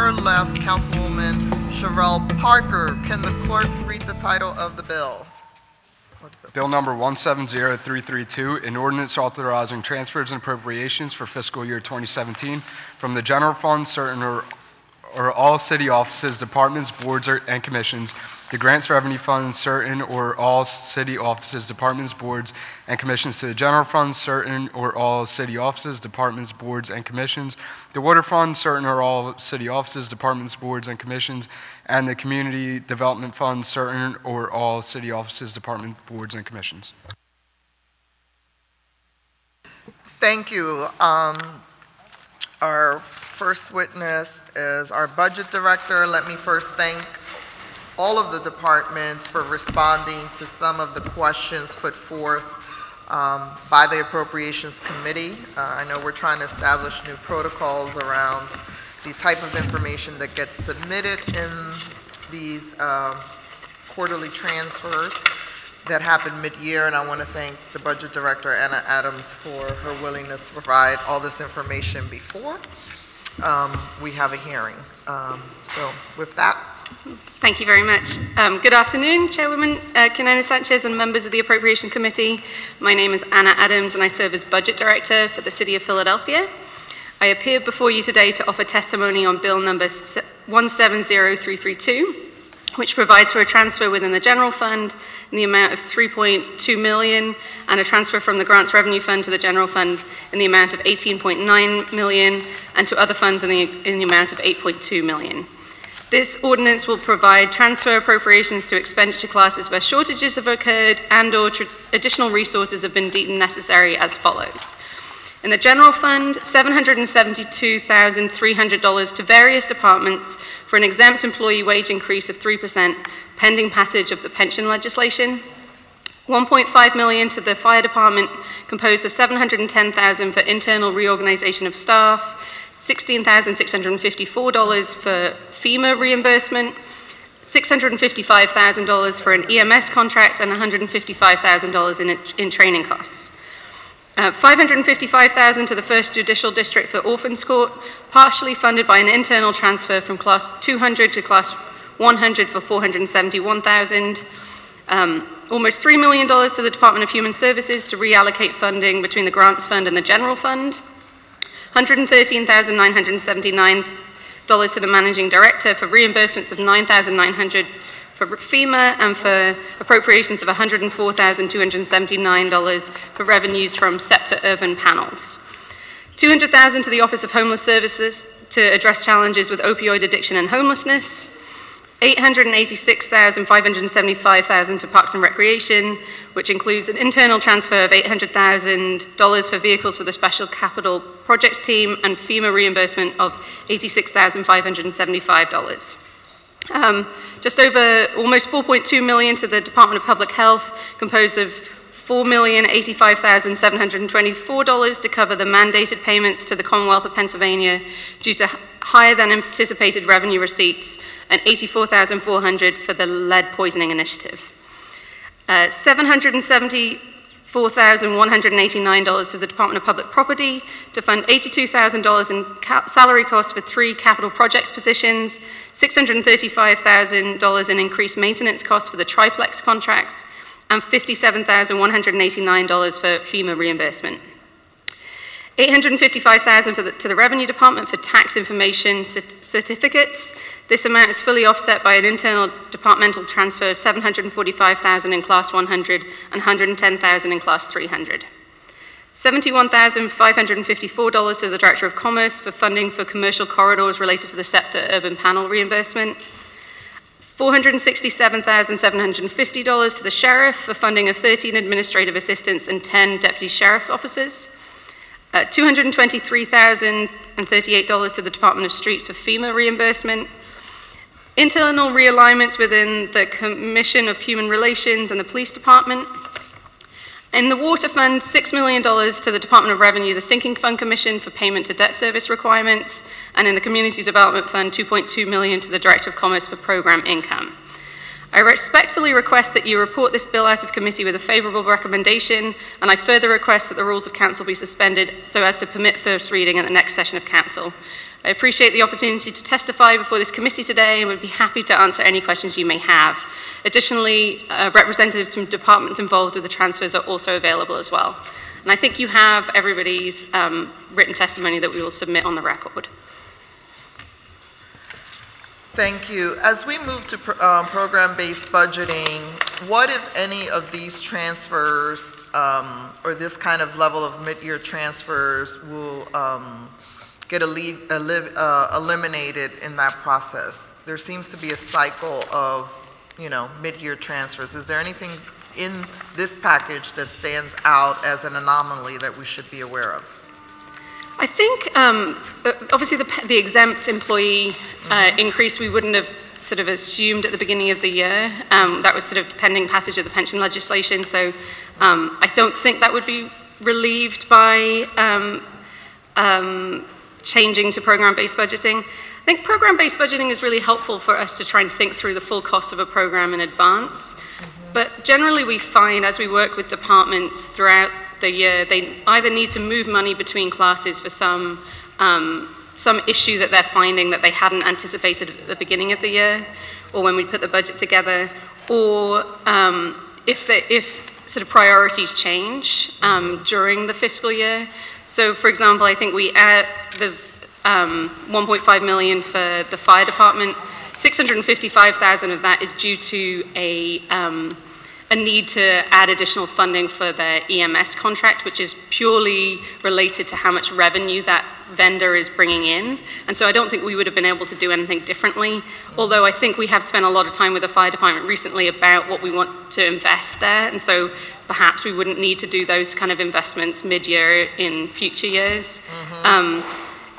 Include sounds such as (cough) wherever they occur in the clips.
her left, Councilwoman Cherelle Parker. Can the clerk read the title of the bill? Bill number 170332, an ordinance authorizing transfers and appropriations for fiscal year 2017 from the general fund, certain or or all city offices, departments, boards, or- and commissions, the grants revenue fund, certain or all city offices, departments, boards, and commissions to the general fund, certain or all city offices, departments, boards, and commissions, the water fund, certain or all city offices, departments, boards, and commissions, and the community development fund, certain or all city offices, departments, boards, and commissions. Thank you. Um, Our first witness is our budget director. Let me first thank all of the departments for responding to some of the questions put forth um, by the Appropriations Committee. Uh, I know we're trying to establish new protocols around the type of information that gets submitted in these um, quarterly transfers that happened mid-year, and I want to thank the Budget Director, Anna Adams, for her willingness to provide all this information before um, we have a hearing. Um, So with that, Thank you very much. Um, good afternoon, Chairwoman uh, Quiñones-Sánchez and members of the Appropriation Committee. My name is Anna Adams and I serve as Budget Director for the City of Philadelphia. I appear before you today to offer testimony on Bill number 170332, which provides for a transfer within the general fund in the amount of 3.2 million and a transfer from the grants revenue fund to the general fund in the amount of 18.9 million and to other funds in the, in the amount of 8.2 million. This ordinance will provide transfer appropriations to expenditure classes where shortages have occurred and or additional resources have been deemed necessary as follows. In the general fund, $772,300 to various departments for an exempt employee wage increase of 3% pending passage of the pension legislation. 1.5 million to the fire department composed of 710,000 for internal reorganization of staff, $16,654 for FEMA reimbursement, $655,000 for an EMS contract and $155,000 in, in training costs. Uh, 555,000 to the First Judicial District for Orphans Court, partially funded by an internal transfer from Class 200 to Class 100 for 471,000. Um, almost $3 million to the Department of Human Services to reallocate funding between the Grants Fund and the General Fund. $113,979 to the Managing Director for reimbursements of $9,900 for FEMA and for appropriations of $104,279 for revenues from SEPTA urban panels. 200,000 to the Office of Homeless Services to address challenges with opioid addiction and homelessness. 886,575,000 to Parks and Recreation, which includes an internal transfer of $800,000 for vehicles for the Special Capital Projects Team and FEMA reimbursement of $86,575. Um, just over almost 4.2 million to the Department of Public Health, composed of $4,085,724 to cover the mandated payments to the Commonwealth of Pennsylvania due to higher than anticipated revenue receipts, and 84,400 for the lead poisoning initiative. Uh, $774,189 to the Department of Public Property to fund $82,000 in salary costs for three capital projects positions, $635,000 in increased maintenance costs for the triplex contract, and $57,189 for FEMA reimbursement. 855,000 for to the Revenue Department for tax information certificates. This amount is fully offset by an internal departmental transfer of 745,000 in Class 100 and 110,000 in Class 300. $71,554 to the Director of Commerce for funding for commercial corridors related to the SEPTA urban panel reimbursement. $467,750 to the Sheriff for funding of 13 administrative assistants and 10 deputy sheriff officers. Uh, $223,038 to the Department of Streets for FEMA reimbursement. Internal realignments within the Commission of Human Relations and the Police Department. In the Water Fund, $6 million to the Department of Revenue, the Sinking Fund Commission for payment to debt service requirements, and in the Community Development Fund, 2.2 million to the Director of Commerce for program income. I respectfully request that you report this bill out of committee with a favourable recommendation, and I further request that the rules of council be suspended so as to permit first reading at the next session of council. I appreciate the opportunity to testify before this committee today and would be happy to answer any questions you may have. Additionally, uh, representatives from departments involved with the transfers are also available as well. And I think you have everybody's um, written testimony that we will submit on the record. Thank you. As we move to pro- um, program-based budgeting, what, if any, of these transfers um, or this kind of level of mid-year transfers will um, get uh, eliminated in that process? There seems to be a cycle of, you know, mid-year transfers. Is there anything in this package that stands out as an anomaly that we should be aware of? I think, um, uh, obviously, the, the exempt employee uh, increase we wouldn't have sort of assumed at the beginning of the year. Um, that was sort of pending passage of the pension legislation, so um, I don't think that would be relieved by um, um, changing to program-based budgeting. I think program-based budgeting is really helpful for us to try and think through the full cost of a program in advance. But generally, we find as we work with departments throughout the year, they either need to move money between classes for some, um, some issue that they're finding that they hadn't anticipated at the beginning of the year, or when we put the budget together, or um, if, the, if sort of priorities change um, during the fiscal year. So, for example, I think we add, there's um, 1.5 million for the fire department. 655,000 of that is due to a, um, a need to add additional funding for their EMS contract, which is purely related to how much revenue that vendor is bringing in. And so I don't think we would have been able to do anything differently, although I think we have spent a lot of time with the fire department recently about what we want to invest there. And so perhaps we wouldn't need to do those kind of investments mid-year in future years. Um,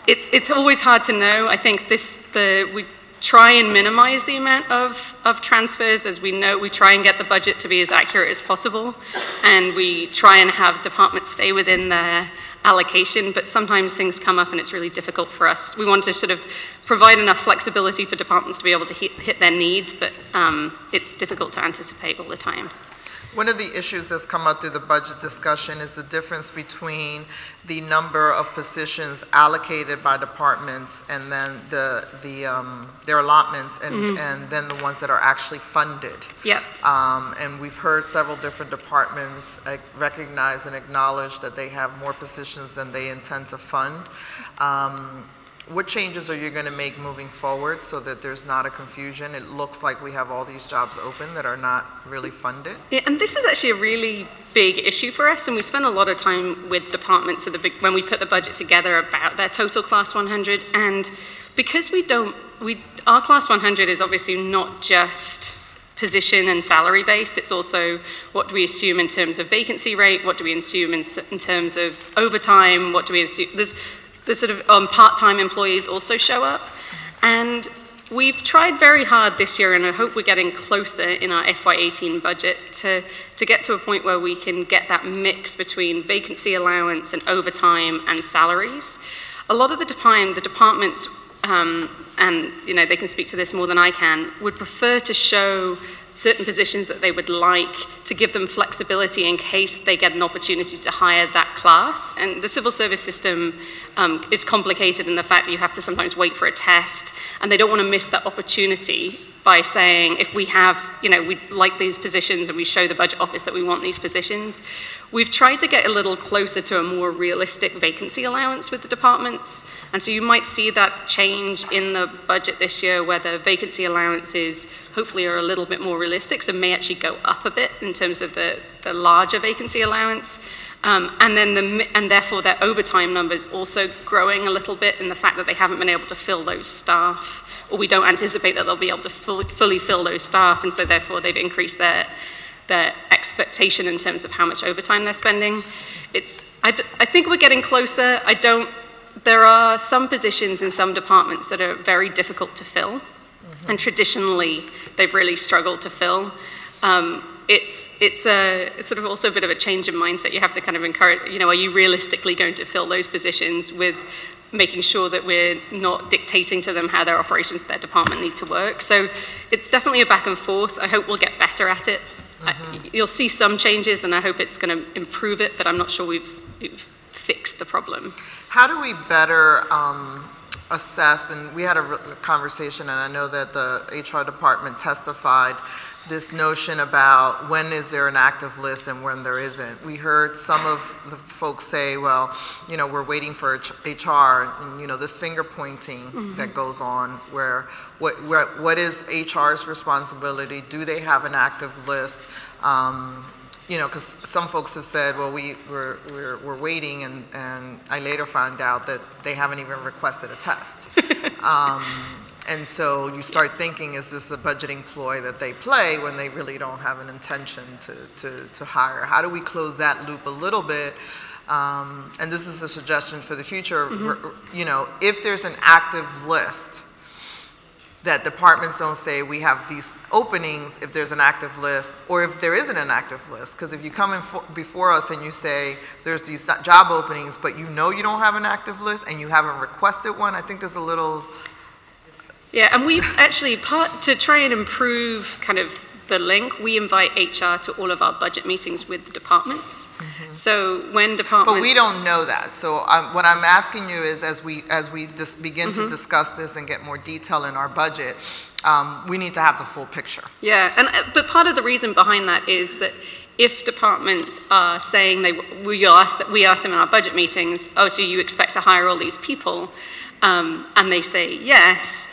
it's, it's always hard to know. I think this, the, we try and minimize the amount of, of transfers. As we know, we try and get the budget to be as accurate as possible. And we try and have departments stay within their allocation, but sometimes things come up and it's really difficult for us. We want to sort of provide enough flexibility for departments to be able to hit, hit their needs, but um, it's difficult to anticipate all the time. One of the issues that's come up through the budget discussion is the difference between the number of positions allocated by departments and then the, the, um, their allotments and, and then the ones that are actually funded. Yep. Um, and we've heard several different departments uh, recognize and acknowledge that they have more positions than they intend to fund. Um, what changes are you going to make moving forward so that there's not a confusion? It looks like we have all these jobs open that are not really funded. Yeah, and this is actually a really big issue for us, and we spend a lot of time with departments big, when we put the budget together about their total class 100. And because we don't, we our class 100 is obviously not just position and salary based. It's also what do we assume in terms of vacancy rate, what do we assume in, in terms of overtime, what do we assume. There's the sort of um, part-time employees also show up, and we've tried very hard this year, and I hope we're getting closer in our FY18 budget to to get to a point where we can get that mix between vacancy allowance and overtime and salaries. A lot of the time, the departments um, and you know they can speak to this more than I can, would prefer to show certain positions that they would like to give them flexibility in case they get an opportunity to hire that class. And the civil service system um, is complicated in the fact that you have to sometimes wait for a test, and they don't want to miss that opportunity by saying if we have, you know, we like these positions and we show the budget office that we want these positions. We've tried to get a little closer to a more realistic vacancy allowance with the departments. And so you might see that change in the budget this year where the vacancy allowances hopefully are a little bit more realistic, so may actually go up a bit in terms of the, the larger vacancy allowance. Um, and then the, and therefore their overtime numbers also growing a little bit in the fact that they haven't been able to fill those staff, or we don't anticipate that they'll be able to fully, fully fill those staff, and so therefore they've increased their, their expectation in terms of how much overtime they're spending. It's, I, I think we're getting closer. I don't, there are some positions in some departments that are very difficult to fill, and traditionally they've really struggled to fill. Um, it's, it's, a, it's sort of also a bit of a change in mindset. You have to kind of encourage, you know, are you realistically going to fill those positions with making sure that we're not dictating to them how their operations, their department need to work. So it's definitely a back and forth. I hope we'll get better at it. I, you'll see some changes, and I hope it's going to improve it, but I'm not sure we've, we've fixed the problem. How do we better um, assess, and we had a conversation, and I know that the HR department testified, this notion about when is there an active list and when there isn't. We heard some of the folks say, well, you know, we're waiting for HR, and, you know, this finger pointing that goes on, where, what, where- what is HR's responsibility? Do they have an active list? Um, you know, because some folks have said, well, we, we're, we're, we're waiting, and, and I later found out that they haven't even requested a test. (laughs) Um, and so you start thinking, is this a budgeting ploy that they play when they really don't have an intention to, to, to hire? How do we close that loop a little bit? Um, and this is a suggestion for the future, r- you know, if there's an active list, that departments don't say, we have these openings if there's an active list, or if there isn't an active list. Because if you come in for- before us and you say, there's these job openings, but you know you don't have an active list and you haven't requested one, I think there's a little, Yeah, and we've actually, part, to try and improve kind of the link, we invite HR to all of our budget meetings with the departments. So when departments. but we don't know that. So I'm- what I'm asking you is, as we, as we dis- begin to discuss this and get more detail in our budget, um, we need to have the full picture. Yeah, and, uh, but part of the reason behind that is that if departments are saying they, we ask, that we ask them in our budget meetings, oh, so you expect to hire all these people, um, and they say yes,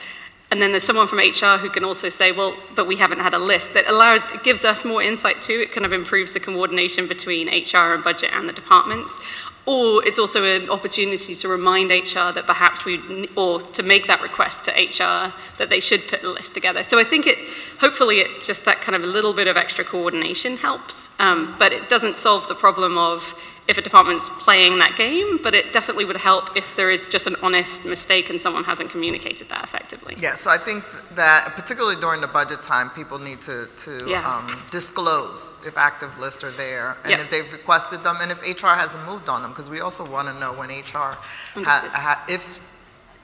and then there's someone from HR who can also say, well, but we haven't had a list, that allows, gives us more insight too, it kind of improves the coordination between HR and budget and the departments. Or it's also an opportunity to remind HR that perhaps we, or to make that request to HR that they should put a list together. So I think it, hopefully it, just that kind of a little bit of extra coordination helps. Um, but it doesn't solve the problem of if a department's playing that game, but it definitely would help if there is just an honest mistake and someone hasn't communicated that effectively. Yeah, so I think that particularly during the budget time, people need to, to Yeah. um, disclose if active lists are there and Yep. if they've requested them and if HR hasn't moved on them, because we also want to know when HR, ha- ha- if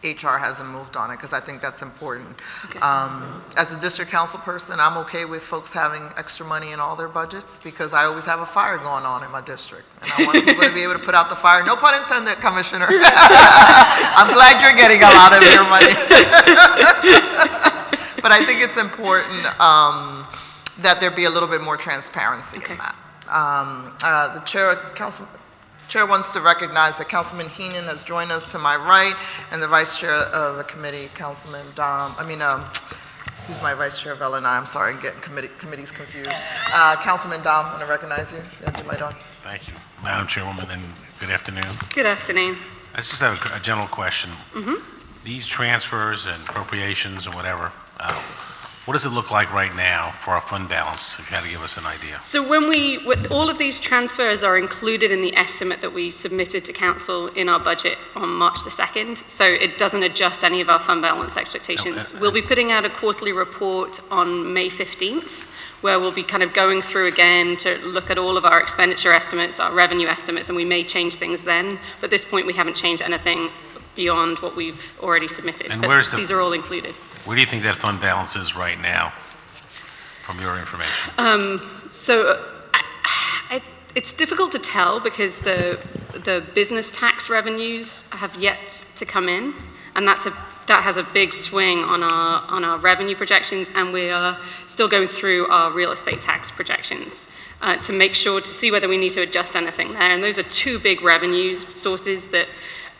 HR hasn't moved on it, because I think that's important. Okay. Um, As a district council person, I'm okay with folks having extra money in all their budgets because I always have a fire going on in my district. And I want people to be able to put out the fire. No pun intended, Commissioner. (laughs) I'm glad you're getting a lot of your money. (laughs) But I think it's important um, that there be a little bit more transparency Okay. in that. Um, uh, The chair, council, chair wants to recognize that Councilman Henon has joined us to my right, and the vice chair of the committee, Councilman Domb, I mean, um, who's my vice chair of L and I, I'm sorry, I'm getting committee, committees confused. Uh, Councilman Domb, want to recognize you? You have the mic on. Thank you, Madam Chairwoman, and good afternoon. Good afternoon. I just have a- a general question. Mm -hmm. These transfers and appropriations and whatever, uh, what does it look like right now for our fund balance, if you had to give us an idea? So when we, with- all of these transfers are included in the estimate that we submitted to council in our budget on March the 2nd, so it doesn't adjust any of our fund balance expectations. Okay. Uh, we'll be putting out a quarterly report on May 15th, where we'll be kind of going through again to look at all of our expenditure estimates, our revenue estimates, and we may change things then. But at this point, we haven't changed anything beyond what we've already submitted. And But where's the- These are all included. Where do you think that fund balance is right now, from your information? So uh, I- I- it's difficult to tell because the, the business tax revenues have yet to come in, and that's a, that has a big swing on our, on our revenue projections, and we are still going through our real estate tax projections uh, to make sure, to see whether we need to adjust anything there. And those are two big revenue sources that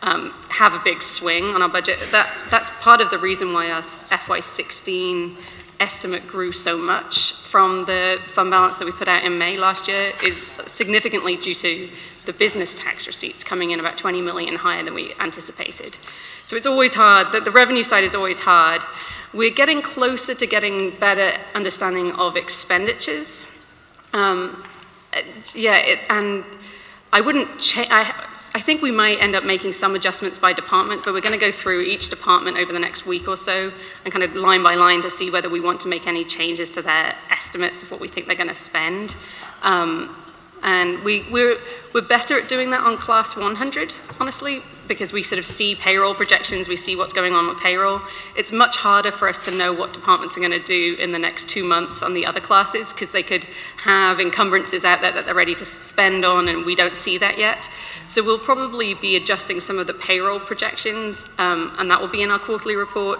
um, have a big swing on our budget. That, that's part of the reason why our FY16 estimate grew so much from the fund balance that we put out in May last year is significantly due to the business tax receipts coming in about 20 million higher than we anticipated. So it's always hard, the, the revenue side is always hard. We're getting closer to getting better understanding of expenditures. Um, yeah, it, and I wouldn't cha- I, I think we might end up making some adjustments by department, but we're going to go through each department over the next week or so and kind of line by line to see whether we want to make any changes to their estimates of what we think they're going to spend. Um, and we, we're, we're better at doing that on class 100, honestly. because we sort of see payroll projections, we see what's going on with payroll. It's much harder for us to know what departments are going to do in the next two months on the other classes because they could have encumbrances out there that they're ready to spend on, and we don't see that yet. So we'll probably be adjusting some of the payroll projections, um, and that will be in our quarterly report.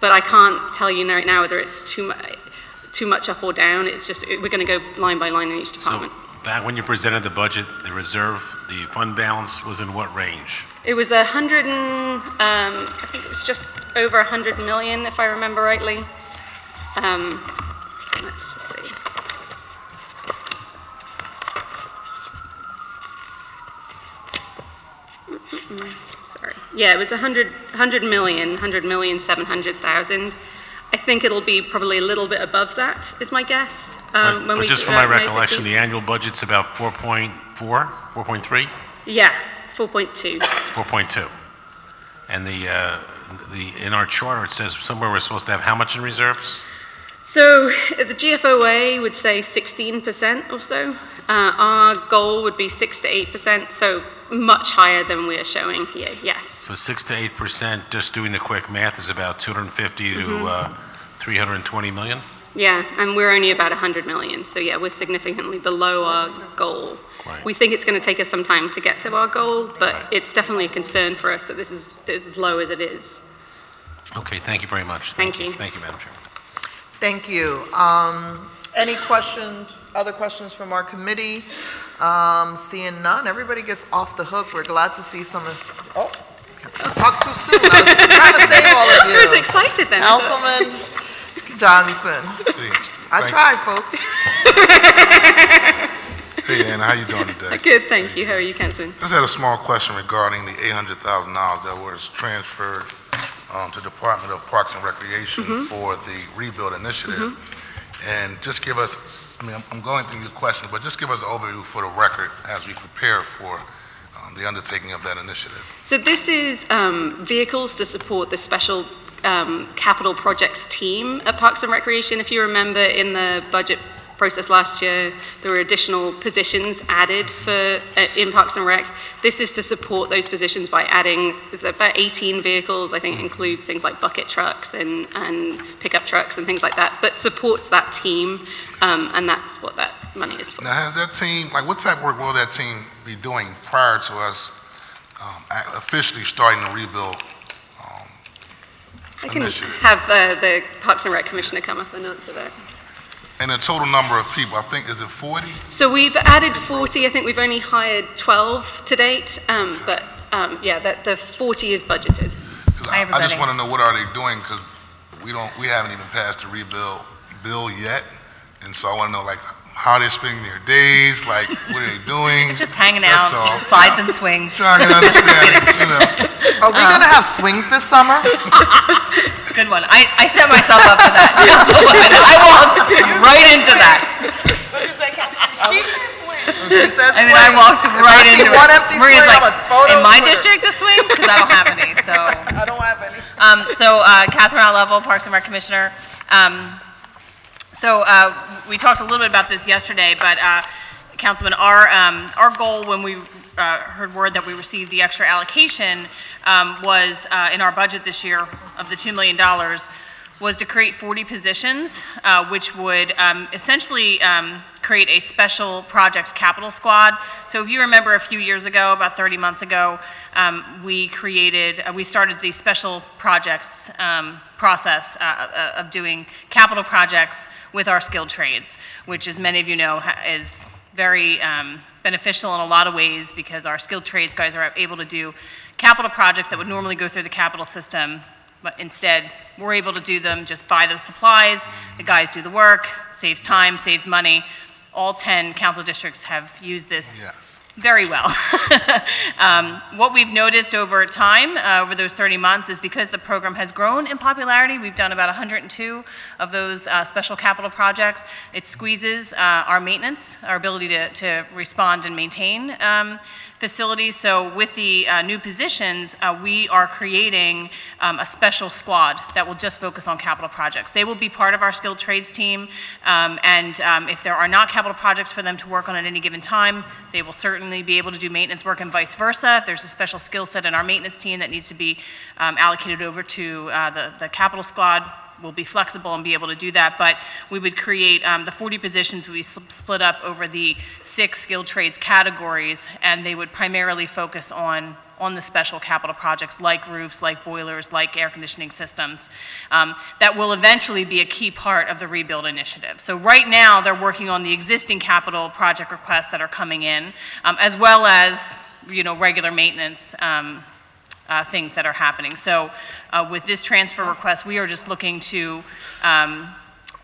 But I can't tell you right now whether it's too much too much up or down. It's just we're going to go line by line in each So department. Back when you presented the budget, the reserve, the fund balance was in what range? It was a hundred and, um, I think it was just over a hundred million, if I remember rightly. Um, let's just see. Mm-mm-mm, Sorry. Yeah, it was a hundred, hundred million, hundred million, seven hundred thousand. I think it'll be probably a little bit above that, is my guess. um, But when but we just from my recollection, the annual budget's about 4.4, 4.3, Yeah, four point two. 4.2. And the, uh, the, in our charter, it says somewhere we're supposed to have how much in reserves? So the GFOA would say 16% or so. Uh, our goal would be 6 to 8%, so much higher than we're showing here, yes. So 6 to 8%, just doing the quick math, is about 250 to Mm-hmm. uh, 320 million? Yeah, and we're only about 100 million, so yeah, we're significantly below our goal. Right. We think it's going to take us some time to get to our goal, but Right. it's definitely a concern for us that this is, is as low as it is. Okay, thank you very much. Thank you. Thank you, Madam Chair. Thank you. Um, Any questions, other questions from our committee? Um, Seeing none, everybody gets off the hook. We're glad to see some of, oh, talk too soon. I was trying to save all of (laughs) I was excited then. Councilman Johnson. I Thank- tried, folks. Hey, Anna, how you doing today? (laughs) Good, thank you. How are you, Councilman? Just had a small question regarding the eight hundred thousand dollars that was transferred um, to the Department of Parks and Recreation for the rebuild initiative. And just give us, I mean, I'm- I'm going through your questions, but just give us an overview for the record as we prepare for um, the undertaking of that initiative. So this is um, vehicles to support the special um, capital projects team at Parks and Recreation. If you remember in the budget process last year, there were additional positions added for, uh, in Parks and Rec. This is to support those positions by adding, it's about 18 vehicles, I think it includes things like bucket trucks and, and pickup trucks and things like that, but supports that team, um, and that's what that money is for. Now, has that team, like, what type of work will that team be doing prior to us um, officially starting the rebuild? um, I can initiative. have uh, the Parks and Rec Commissioner come up and answer that. And the total number of people, I think, is it 40? So we've added 40, I think we've only hired 12 to date, um, but um, yeah, that the 40 is budgeted. I I just want to know what are they doing, because we don't, we haven't even passed the rebuild bill yet. And so I want to know, like, how they're spending their days, like, what are they doing? (laughs) Just hanging That's out, all. slides and swings. (laughs) Trying to understand, you know. (laughs) Are we Um, gonna have swings this summer? Good one. I, I set myself up for that. Said I mean, I walked right I see into one it. empty Maria's swing, like, in my Twitter." district, the swings, because I don't have any, so. (laughs) I don't have any. Um, so, uh, Kathryn Lovell, Parks and Rec Commissioner. Um, so, uh, we talked a little bit about this yesterday, but, uh, Councilman, our, um, our goal when we, uh, heard word that we received the extra allocation, um, was, uh, in our budget this year of the $2 million, was to create 40 positions, uh, which would um, essentially um, create a special projects capital squad. So if you remember a few years ago, about 30 months ago, um, we created, uh, we started the special projects um, process uh, uh, of doing capital projects with our skilled trades, which, as many of you know, is very um, beneficial in a lot of ways because our skilled trades guys are able to do capital projects that would normally go through the capital system but instead, we're able to do them, just buy the supplies, the guys do the work, saves time, saves money. All 10 council districts have used this Yes. very well. (laughs) Um, What we've noticed over time, uh, over those 30 months, is because the program has grown in popularity, we've done about 102 of those uh, special capital projects, it squeezes uh, our maintenance, our ability to to respond and maintain um, facilities. So with the uh, new positions, uh, we are creating um, a special squad that will just focus on capital projects. They will be part of our skilled trades team, um, and um, if there are not capital projects for them to work on at any given time, they will certainly be able to do maintenance work and vice versa. If there's a special skill set in our maintenance team that needs to be um, allocated over to uh, the the capital squad, we'll be flexible and be able to do that. But we would create, um, the 40 positions would be split up over the six skilled trades categories, and they would primarily focus on on the special capital projects like roofs, like boilers, like air conditioning systems, um, that will eventually be a key part of the rebuild initiative. So right now, they're working on the existing capital project requests that are coming in, um, as well as, you know, regular maintenance um, uh, things that are happening. So uh, with this transfer request, we are just looking to um,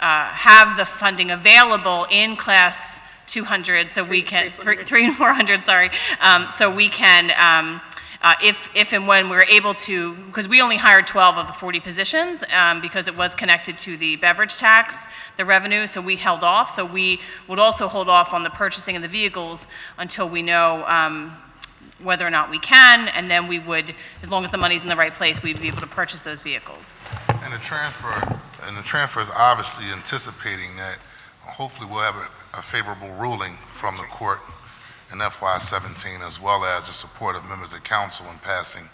uh, have the funding available in class 200, so we can, three three and 400, sorry, um, so we can, um, uh, if, if and when we're able to, because we only hired 12 of the 40 positions, um, because it was connected to the beverage tax, the revenue, so we held off. So we would also hold off on the purchasing of the vehicles until we know um, whether or not we can, and then we would, as long as the money's in the right place, we'd be able to purchase those vehicles. And the transfer, and the transfer is obviously anticipating that hopefully we'll have a- a favorable ruling from the court in FY seventeen, as well as the support of members of council in passing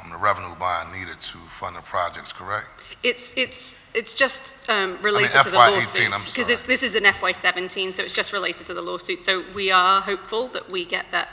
um, the revenue bond needed to fund the projects, correct? It's, it's, it's just um, related to the FY18, lawsuit. I'm Because sorry. it's, this is an FY seventeen, so it's just related to the lawsuit. So we are hopeful that we get that,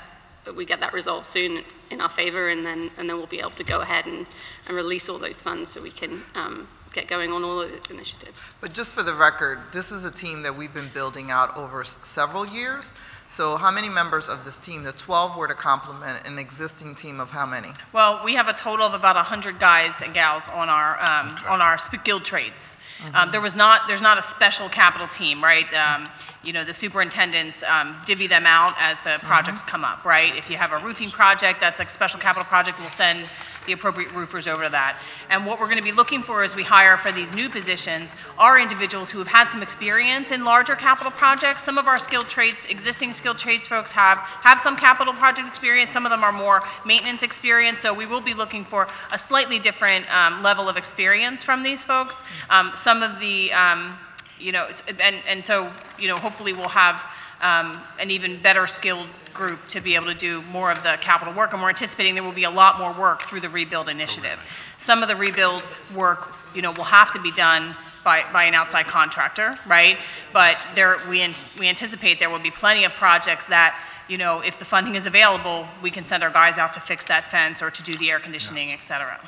that we get that resolved soon in our favor, and then, and then we'll be able to go ahead and, and release all those funds so we can um, get going on all of those initiatives. But just for the record, this is a team that we've been building out over several years. So how many members of this team, the 12 were to complement an existing team of how many? Well, we have a total of about 100 guys and gals on our, um, on our skilled trades. Um, There was not, there's not a special capital team, right? Um, You know, the superintendents um, divvy them out as the projects come up, right? If you have a roofing project, that's a special capital project, we'll send the appropriate roofers over to that. And what we're going to be looking for as we hire for these new positions are individuals who have had some experience in larger capital projects. Some of our skilled trades, existing skilled trades folks have, have some capital project experience. Some of them are more maintenance experience. So we will be looking for a slightly different um, level of experience from these folks. Um, Some of the, um, you know, and, and so, you know, hopefully we'll have um, an even better skilled group to be able to do more of the capital work. And we're anticipating there will be a lot more work through the rebuild initiative. Some of the rebuild work, you know, will have to be done by, by an outside contractor, right? But there, we, an- we anticipate there will be plenty of projects that, you know, if the funding is available, we can send our guys out to fix that fence or to do the air conditioning, et cetera.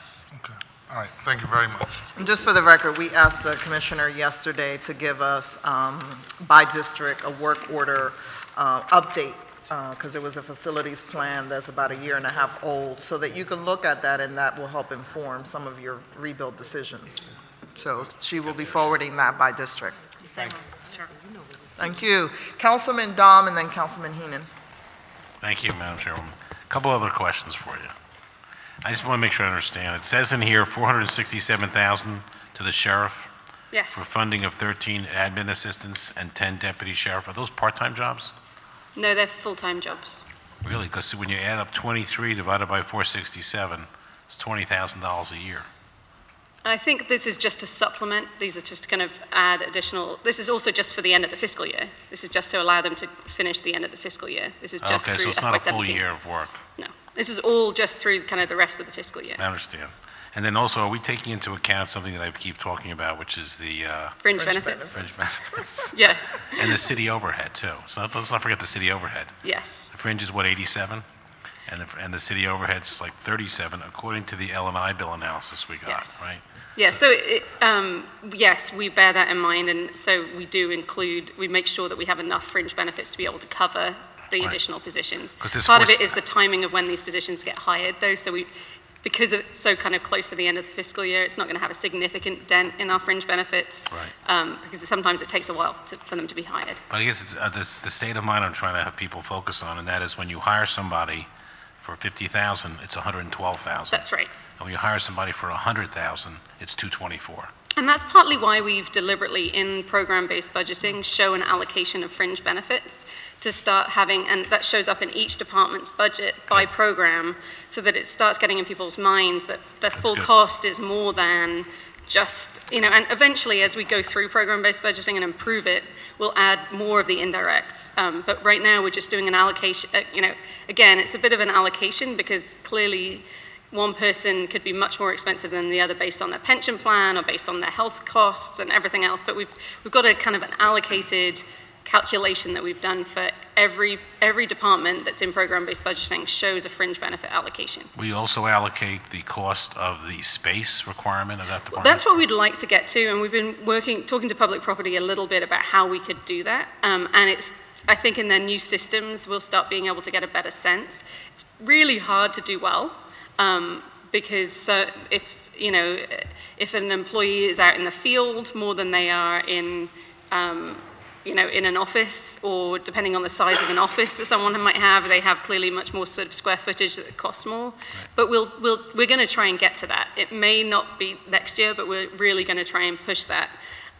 Okay, all right, thank you very much. And just for the record, we asked the commissioner yesterday to give us, um, by district, a work order uh, update, because it was a facilities plan that's about a year and a half old, so that you can look at that, and that will help inform some of your rebuild decisions. So she will be forwarding that by district. Sure. Thank you. Councilman Domb and then Councilman Henon. Thank you, Madam Chairwoman. A Couple other questions for you. I just want to make sure I understand. It says in here 467,000 to the sheriff for funding of 13 admin assistants and 10 deputy sheriff. Are those part-time jobs? No, they're full-time jobs. Really? Because when you add up 23 divided by 467, it's $20,000 a year. I think this is just to supplement, these are just kind of add additional, this is also just for the end of the fiscal year. This is just to allow them to finish the end of the fiscal year. This is just Okay, so through it's not a full FY17. year of work. No, this is all just through kind of the rest of the fiscal year. I understand. And then also, are we taking into account something that I keep talking about, which is the uh, Fringe Fringe benefits? fringe benefits? (laughs) Yes, And the city overhead, too. So let's not forget the city overhead. yes. The fringe is what, 87? And the, and the city overhead's like 37, according to the L and I bill analysis we got, Yes. right? Yeah, so, it, um, yes, we bear that in mind, and so we do include, we make sure that we have enough fringe benefits to be able to cover the Right. additional positions. Part of it is the timing of when these positions get hired, though, so we, because it's so kind of close to the end of the fiscal year, it's not going to have a significant dent in our fringe benefits. Right. Um, because sometimes it takes a while to, for them to be hired. But I guess it's, uh, this, the state of mind I'm trying to have people focus on, and that is when you hire somebody for 50,000, it's 112,000. That's right, And when you hire somebody for 100,000, it's 224. And that's partly why we've deliberately, in program-based budgeting, show an allocation of fringe benefits to start having, and that shows up in each department's budget by program, so that it starts getting in people's minds that the full good. cost is more than just, you know, and eventually, as we go through program-based budgeting and improve it, we'll add more of the indirects. Um, But right now, we're just doing an allocation, uh, you know, again, it's a bit of an allocation because clearly, one person could be much more expensive than the other based on their pension plan or based on their health costs and everything else. But we've, we've got a kind of an allocated calculation that we've done for every, every department that's in program-based budgeting shows a fringe benefit allocation. We also allocate the cost of the space requirement of that department? That's what we'd like to get to, and we've been working, talking to public property a little bit about how we could do that. Um, and it's, I think in their new systems, we'll start being able to get a better sense. It's really hard to do well, um, because uh, if, you know, if an employee is out in the field more than they are in, um, you know, in an office, or depending on the size of an office that someone might have, they have clearly much more sort of square footage that costs more. But we'll, we'll, we're going to try and get to that. It may not be next year, but we're really going to try and push that.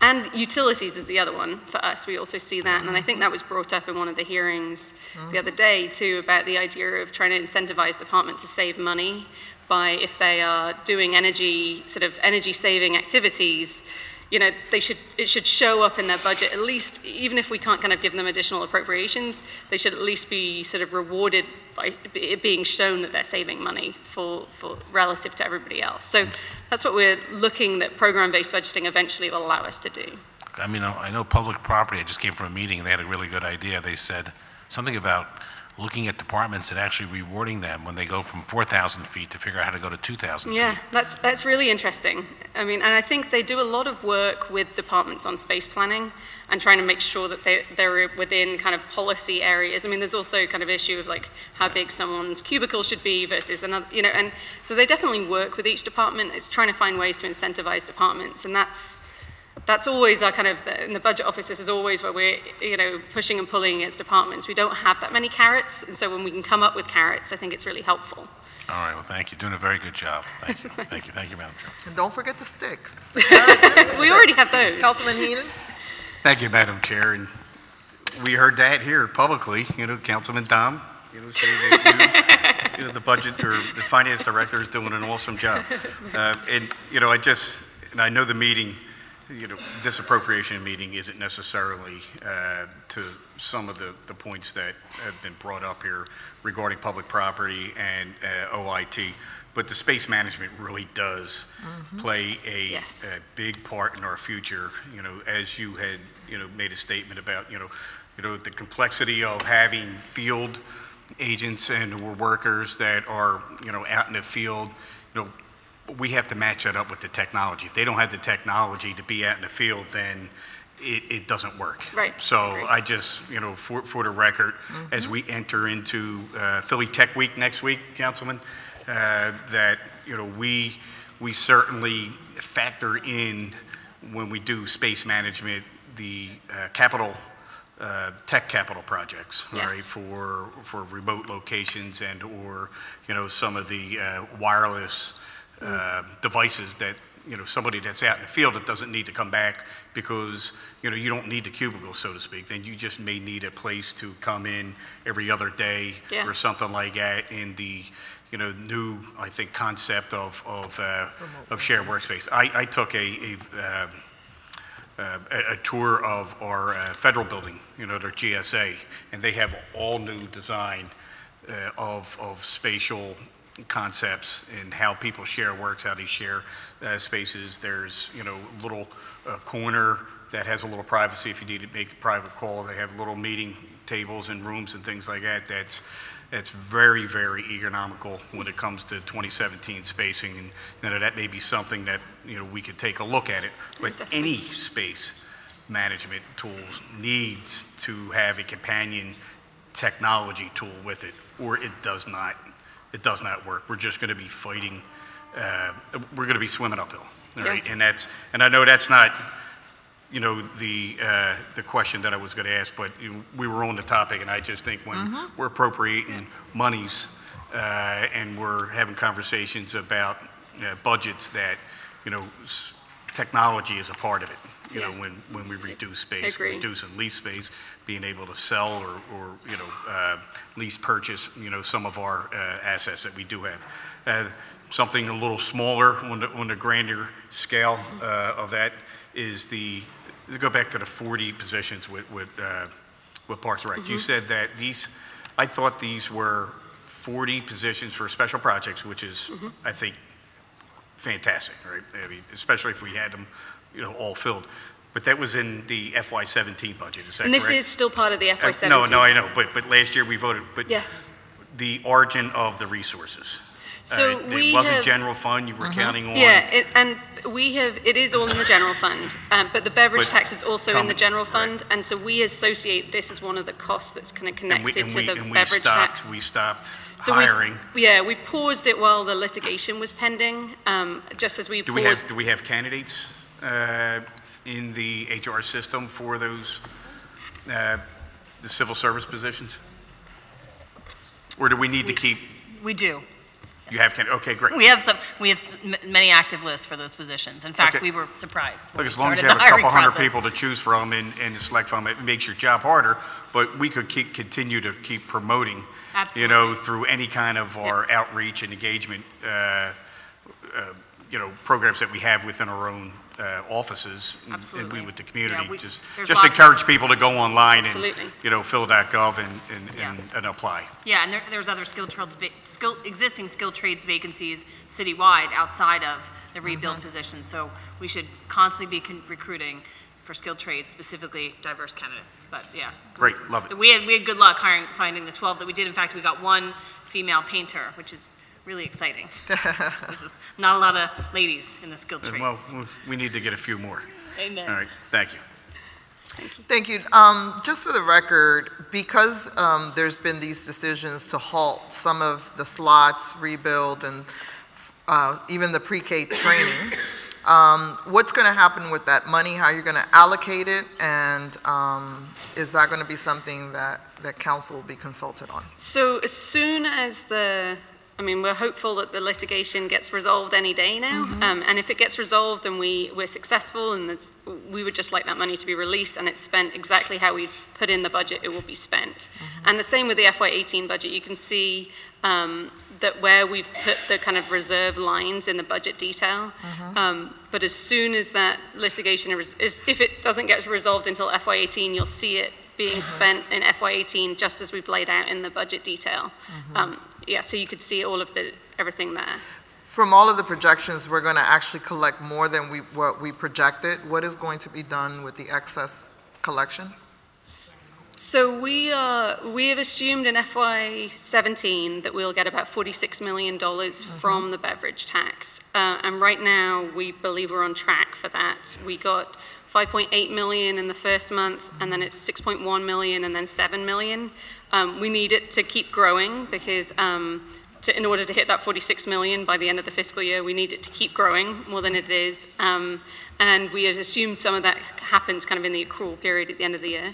And utilities is the other one for us. We also see that, and I think that was brought up in one of the hearings the other day too about the idea of trying to incentivize departments to save money by if they are doing energy sort of energy saving activities. You know, they should it should show up in their budget at least, even if we can't kind of give them additional appropriations. They should at least be sort of rewarded by it being shown that they're saving money for, for relative to everybody else. So that's what we're looking that program-based budgeting eventually will allow us to do. I mean, I know public property, I just came from a meeting, and they had a really good idea. They said something about looking at departments and actually rewarding them when they go from 4,000 feet to figure out how to go to 2,000 feet. Yeah, that's, that's really interesting. I mean, and I think they do a lot of work with departments on space planning and trying to make sure that they, they're within kind of policy areas. I mean, there's also kind of issue of like how big someone's cubicle should be versus another, you know, and so they definitely work with each department. It's trying to find ways to incentivize departments, and that's, that's always our kind of, the, in the budget office, this is always where we're, you know, pushing and pulling against departments. We don't have that many carrots, and so when we can come up with carrots, I think it's really helpful. All right, well, thank you. Doing a very good job. Thank you. (laughs) Thank you, thank you, Madam Chair. And don't forget the stick. (laughs) We already have those. Councilman Henon? Thank you, Madam Chair, and we heard that here publicly, you know, Councilman Domb, you know, saying that you, (laughs) you know, the budget or the finance director is doing an awesome job. Uh, And, you know, I just, and I know the meeting, you know, this appropriation meeting isn't necessarily uh, to some of the, the points that have been brought up here regarding public property and uh, OIT, but the space management really does play a, Yes. a big part in our future, you know, as you had, you know, made a statement about, you know, you know, the complexity of having field agents and or workers that are, you know, out in the field, you know, we have to match that up with the technology. If they don't have the technology to be out in the field, then it, it doesn't work. Right, So agree. I just, you know, for, for the record, as we enter into uh, Philly Tech Week next week, Councilman, uh, that, you know, we, we certainly factor in when we do space management, the uh, capital, uh, tech capital projects, all right, Yes. for, for remote locations and, or, you know, some of the uh, wireless uh, devices that, you know, somebody that's out in the field that doesn't need to come back because, you know, you don't need the cubicle, so to speak, then you just may need a place to come in every other day Yeah. or something like that in the, you know, new, I think, concept of, of, uh, of shared workspace. I, I took a, a, um, uh, a, a tour of our uh, federal building, you know, their GSA, and they have all new design uh, of, of spatial concepts and how people share works, how they share uh, spaces. There's, you know, a little uh, corner that has a little privacy if you need to make a private call. They have little meeting tables and rooms and things like that. That's, that's very, very economical when it comes to 2017 spacing. And, you know, that may be something that, you know, we could take a look at it. But Definitely. any space management tools needs to have a companion technology tool with it, or it does not, it does not work. We're just going to be fighting, uh, we're going to be swimming uphill, right? Yeah. And that's, and I know that's not, you know, the, uh, the question that I was going to ask, but we were on the topic, and I just think when we're appropriating monies, uh, and we're having conversations about uh, budgets that, you know, s- technology is a part of it. You know, when, when we reduce space, reduce and lease space, being able to sell or, or, you know, uh, lease purchase, you know, some of our uh, assets that we do have. Uh, Something a little smaller on the, on the grander scale uh, of that is the, to go back to the 40 positions with, with, uh, with Parks and Rec. You said that these, I thought these were 40 positions for special projects, which is, I think, fantastic, right? I mean, especially if we had them, you know, all filled. But that was in the FY17 budget, is that correct? And this is still part of the Uh, FY17. No, no, I know, but, but last year we voted, but Yes. the origin of the resources. So uh, we It wasn't have- general fund, you were counting on. Yeah, it, and we have, it is all in the general fund, um, but the beverage But tax is also in the come- general right. fund, and so we associate this as one of the costs that's kind of And we- connected and to we- the and we beverage stopped- tax. We stopped So we've- hiring. Yeah, we paused it while the litigation was pending, um, just as we Do we have, paused. do we have candidates uh, in the HR system for those, uh, the civil service positions? Or do we need to keep, We do. you have, can- okay, great. We have some, we have many active lists for those positions. In fact, Okay. we were surprised. Look, we as long as you have a (laughs) couple hundred process. people to choose from and, and select from, it makes your job harder, but we could keep, continue to keep promoting, Absolutely. you know, through any kind of our outreach and engagement, uh, uh, you know, programs that we have within our own uh, offices. and- And Absolutely. we with the Yeah, community, we- just, there's just lots of- encourage people to go online and, Absolutely. you know, phila.gov and, and, Yeah. and- and apply. Yeah, and there, there's other skilled trades, va- skill, existing skilled trades vacancies citywide outside of the rebuild Mm-hmm. position. So we should constantly be con- recruiting for skilled trades, specifically diverse candidates. But yeah. Great, love it. We had, we had good luck hiring, finding the 12 that we did. In fact, we got one female painter, which is really exciting. (laughs) This is not a lot of ladies in the skilled trades. Well, we need to get a few more. Amen. All right, thank you. Thank you. Thank Um, Just for the record, because um, there's been these decisions to halt some of the slots, rebuild, and uh, even the pre-K training, (coughs) um, what's going to happen with that money? How you're going to allocate it? And um, is that going to be something that, that council will be consulted on? So as soon as the, I mean, we're hopeful that the litigation gets resolved any day now. Um, and if it gets resolved and we, we're successful and it's, we would just like that money to be released and it's spent exactly how we put in the budget, it will be spent. And the same with the FY18 budget. You can see um, that where we've put the kind of reserve lines in the budget detail. Um, but as soon as that litigation is, is, if it doesn't get resolved until FY18, you'll see it being spent in FY18 just as we've laid out in the budget detail. Um, yeah, so you could see all of the, everything there. From all of the projections, we're going to actually collect more than we, what we projected. What is going to be done with the excess collection? So we are, we have assumed in FY17 that we'll get about $46 million from the beverage tax. Uh, and right now, we believe we're on track for that. We got 5.8 million in the first month, and then it's 6.1 million, and then 7 million. Um, we need it to keep growing because um, to, in order to hit that 46 million by the end of the fiscal year, we need it to keep growing more than it is. Um, and we have assumed some of that happens kind of in the accrual period at the end of the year.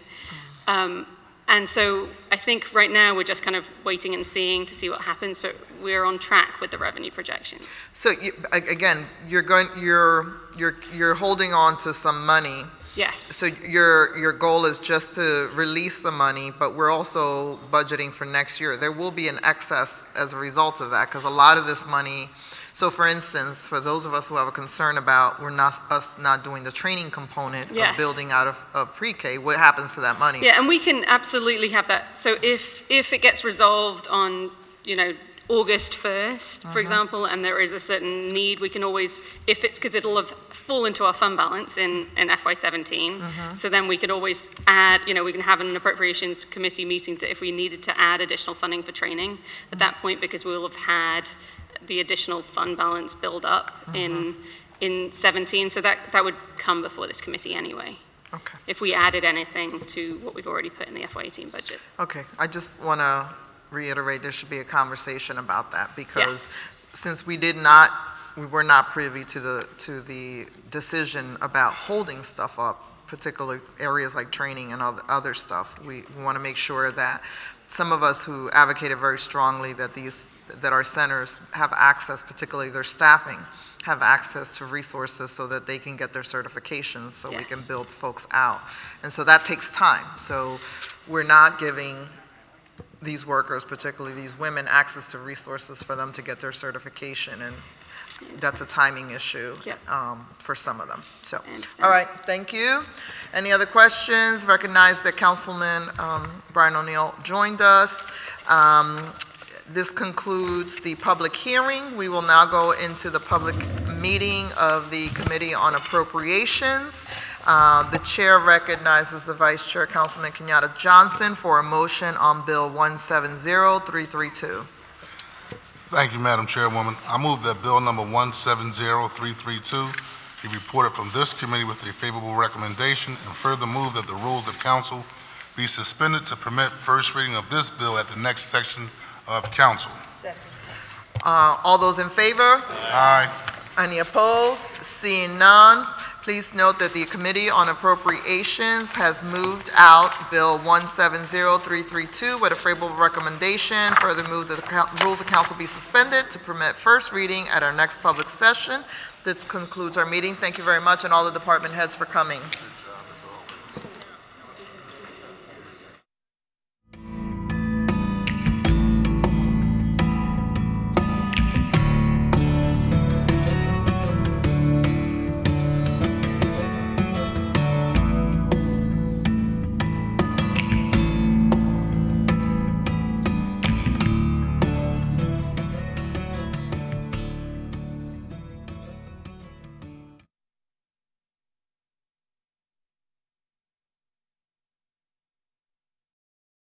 Um, and so I think right now we're just kind of waiting and seeing to see what happens, but we're on track with the revenue projections. So you, again, you're going, you're, you're, you're holding on to some money. Yes. So your, your goal is just to release the money, but we're also budgeting for next year. There will be an excess as a result of that, because a lot of this money, so for instance, for those of us who have a concern about, we're not, us not doing the training component of building out of, of pre-K, what happens to that money? Yeah, and we can absolutely have that. So if, if it gets resolved on, you know, August 1st, for mm-hmm. example, and there is a certain need, we can always, if it's, because it'll have fall into our fund balance in, in FY17, mm-hmm. so then we could always add, you know, we can have an appropriations committee meeting to, if we needed to add additional funding for training at mm-hmm. that point, because we'll have had the additional fund balance build up in, uh-huh. in 17, so that, that would come before this committee anyway Okay, if we added anything to what we've already put in the FY18 budget. okay. I just want to reiterate, there should be a conversation about that, because Yes. since we did not, we were not privy to the, to the decision about holding stuff up, particular areas like training and other, other stuff. We want to make sure that some of us who advocated very strongly that these, that our centers have access, particularly their staffing, have access to resources so that they can get their certifications, so we can build folks out. And so that takes time. So we're not giving these workers, particularly these women, access to resources for them to get their certification, and that's a timing issue um, for some of them, so. All right, thank you. Any other questions? Recognize that Councilman um, Brian O'Neill joined us. Um, This concludes the public hearing. We will now go into the public meeting of the Committee on Appropriations. Uh, The Chair recognizes the Vice Chair, Councilman Kenyatta Johnson, for a motion on Bill 170332. Thank you, Madam Chairwoman. I move that Bill number 170332 be reported from this committee with a favorable recommendation, and further move that the rules of council be suspended to permit first reading of this bill at the next section of council. Uh, All those in favor? Aye. Any opposed? Seeing none, please note that the Committee on Appropriations has moved out Bill 170332 with a favorable recommendation. Further move that the rules of council be suspended to permit first reading at our next public session. This concludes our meeting. Thank you very much, and all the department heads for coming.